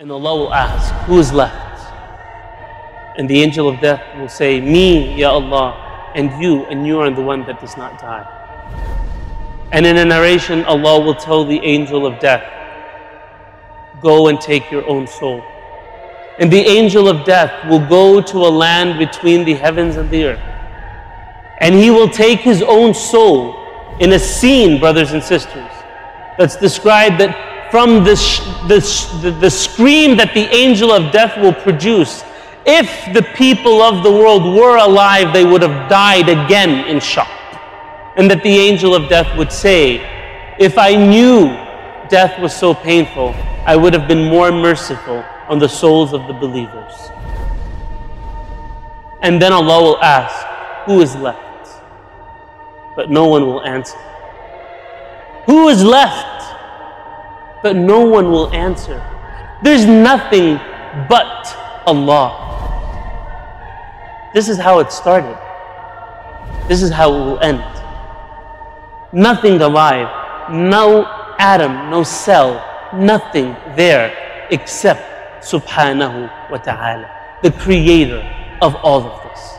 And Allah will ask, Who is left? And the angel of death will say, Me, Ya Allah, and you, and you are the one that does not die. And in a narration, Allah will tell the angel of death, Go and take your own soul. And the angel of death will go to a land between the heavens and the earth. And he will take his own soul in a scene, brothers and sisters, that's described that from this, the, the scream that the angel of death will produce, if the people of the world were alive, they would have died again in shock. And that the angel of death would say, If I knew death was so painful, I would have been more merciful on the souls of the believers. And then Allah will ask, Who is left? But no one will answer. Who is left? But no one will answer. There's nothing but Allah. This is how it started. This is how it will end. Nothing alive, no atom, no cell, nothing there except Subhanahu wa ta'ala, the creator of all of this.